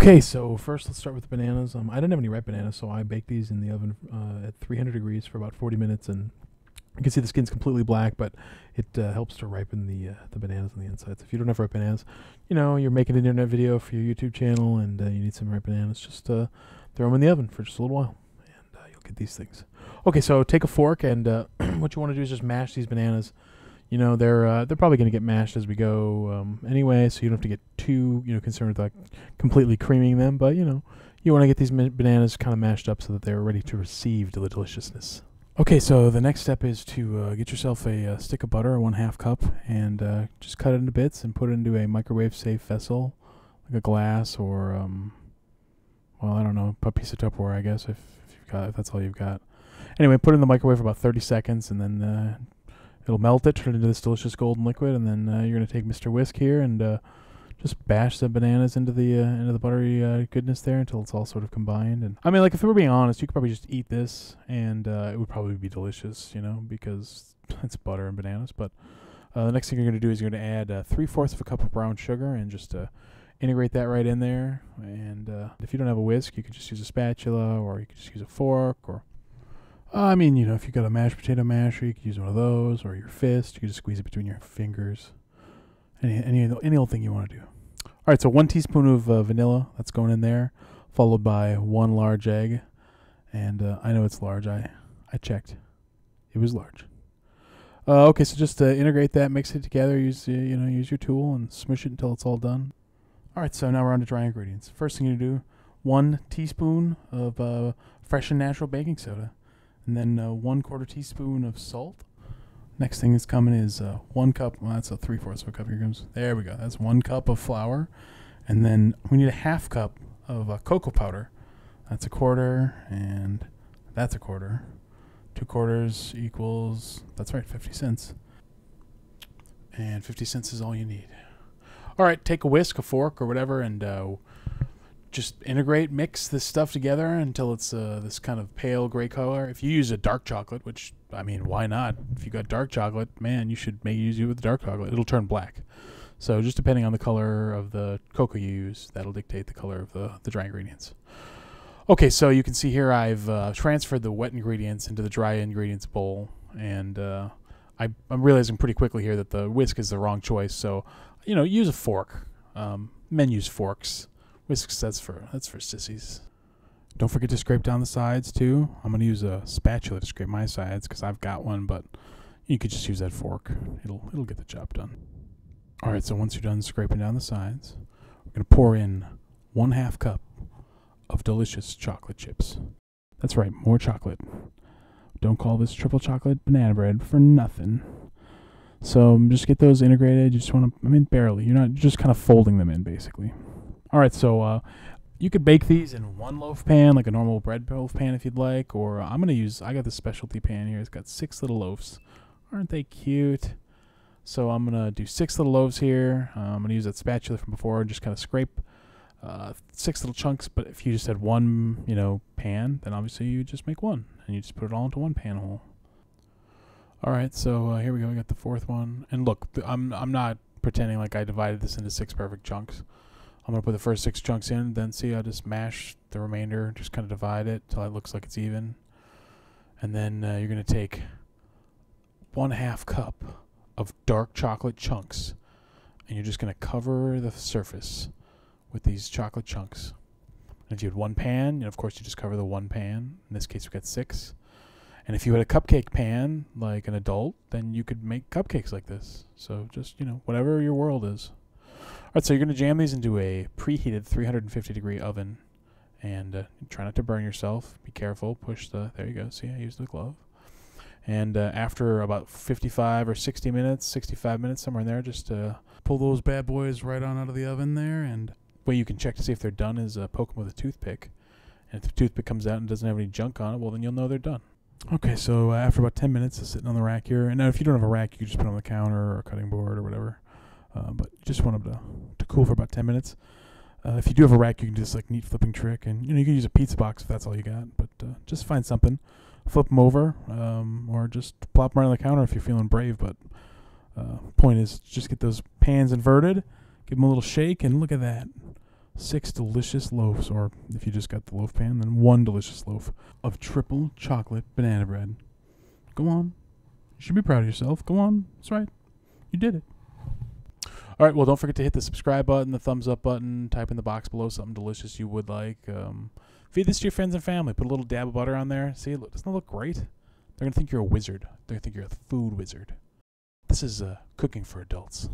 Okay, so first let's start with the bananas. Um, I didn't have any ripe bananas, so I baked these in the oven uh, at 300 degrees for about 40 minutes, and you can see the skin's completely black, but it uh, helps to ripen the uh, the bananas on the inside. So if you don't have ripe bananas, you know you're making an internet video for your YouTube channel, and uh, you need some ripe bananas. Just uh, throw them in the oven for just a little while, and uh, you'll get these things. Okay, so take a fork, and what you want to do is just mash these bananas. You know they're they're probably going to get mashed as we go um, anyway, so you don't have to get too you know concerned with like completely creaming them. But you know you want to get these bananas kind of mashed up so that they're ready to receive the deliciousness. Okay, so the next step is to uh, get yourself a, uh stick of butter, one half cup, and uh, just cut it into bits and put it into a microwave safe vessel, like a glass or um, well, I don't know, a piece of Tupperware, I guess, if, if you've got if that's all you've got. Anyway, put it in the microwave for about 30 seconds, and then uh, it'll melt it, turn it into this delicious golden liquid, and then uh, you're gonna take Mr. Whisk here and uh, just bash the bananas into the uh, into the buttery uh, goodness there until it's all sort of combined. And I mean, like if we're being honest, you could probably just eat this, and uh, it would probably be delicious, you know, because it's butter and bananas. But uh, the next thing you're gonna do is you're gonna add uh, three fourths of a cup of brown sugar and just uh, integrate that right in there. And if you don't have a whisk, you can just use a spatula, or you can just use a fork, or I mean, you know, if you've got a mashed potato masher, you could use one of those, or your fist. You can just squeeze it between your fingers. Any any any old thing you want to do. All right, so one teaspoon of uh, vanilla that's going in there, followed by one large egg, and uh, I know it's large. I I checked, it was large. Uh, okay, so just uh, integrate that, mix it together. Use uh, you know use your tool and smush it until it's all done. All right, so now we're on to dry ingredients. First thing you do, one teaspoon of uh, fresh and natural baking soda, and then one quarter teaspoon of salt. Next thing that's coming is uh, one cup. Well, that's a three fourths of a cup. Here comes. There we go. That's one cup of flour, and then we need a half cup of uh, cocoa powder. That's a quarter, and that's a quarter. Two quarters equals. That's right, fifty cents. And fifty cents is all you need. All right, take a whisk, a fork, or whatever, and uh, just integrate, mix this stuff together until it's uh, this kind of pale gray color. If you use a dark chocolate, which I mean, why not? If you got dark chocolate, man, you should make use it with dark chocolate. It'll turn black. So just depending on the color of the cocoa you use, that'll dictate the color of the, the dry ingredients. Okay, so you can see here I've uh, transferred the wet ingredients into the dry ingredients bowl, and uh, I, I'm realizing pretty quickly here that the whisk is the wrong choice. So, you know, use a fork. Um, men use forks. Whisks that's for that's for sissies. Don't forget to scrape down the sides too. I'm gonna use a spatula to scrape my sides because I've got one, but you could just use that fork. It'll it'll get the job done. All right, so once you're done scraping down the sides, we're gonna pour in one half cup of delicious chocolate chips. That's right, more chocolate. Don't call this triple chocolate banana bread for nothing. So um, just get those integrated. You just want to, I mean, barely. You're not you're just kind of folding them in, basically. All right, so uh, you could bake these in one loaf pan, like a normal bread loaf pan, if you'd like. Or I'm gonna use. I got this specialty pan here. It's got six little loaves. Aren't they cute? So I'm gonna do six little loaves here. Uh, I'm gonna use that spatula from before and just kind of scrape uh, six little chunks. But if you just had one, you know, pan, then obviously you just make one and you just put it all into one pan hole. All right, so uh, here we go. We got the fourth one, and look, I'm I'm not pretending like I divided this into six perfect chunks. I'm gonna put the first six chunks in, then see I just mash the remainder, just kind of divide it till it looks like it's even, and then uh, you're gonna take one half cup of dark chocolate chunks, and you're just gonna cover the surface with these chocolate chunks. And if you had one pan, and of course you just cover the one pan. In this case, we got six. And if you had a cupcake pan, like an adult, then you could make cupcakes like this. So just, you know, whatever your world is. All right, so you're going to jam these into a preheated 350 degree oven. And uh, try not to burn yourself. Be careful. Push the, there you go. See, I used the glove. And uh, after about 55 or 60 minutes, 65 minutes, somewhere in there, just uh, pull those bad boys right on out of the oven there. And way you can check to see if they're done is uh, poke them with a toothpick. And if the toothpick comes out and doesn't have any junk on it, well, then you'll know they're done. Okay, so uh, after about 10 minutes of sitting on the rack here, and now if you don't have a rack, you can just put it on the counter or a cutting board or whatever. Uh, but just want them to, to cool for about 10 minutes. Uh, if you do have a rack, you can just like neat flipping trick, and you know you can use a pizza box if that's all you got. But uh, just find something, flip them over, um, or just plop them right on the counter if you're feeling brave. But uh, point is, just get those pans inverted, give them a little shake, and look at that, six delicious loaves, or if you just got the loaf pan, then one delicious loaf of triple chocolate banana bread. Go on. You should be proud of yourself. Go on. That's right. You did it. All right. Well, don't forget to hit the subscribe button, the thumbs up button. Type in the box below something delicious you would like. Um, feed this to your friends and family. Put a little dab of butter on there. See, look, doesn't it look great? They're gonna think you're a wizard. They're gonna think you're a food wizard. This is uh, cooking for adults.